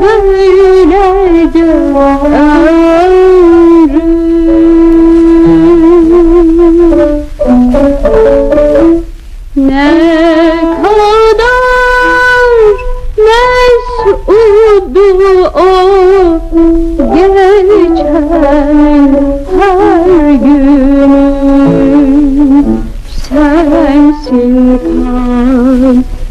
đây đây chờ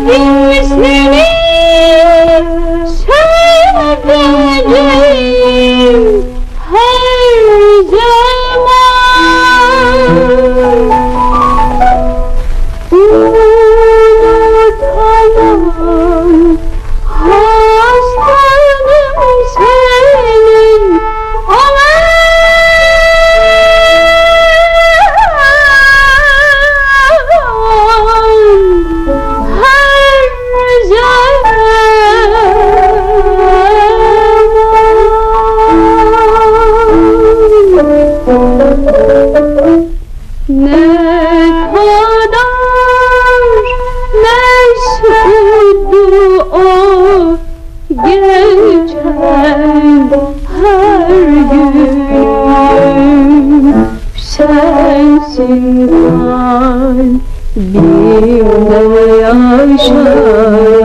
Thank you. kadar meşhudu o geçen her gün sensin kalbimde yaşar.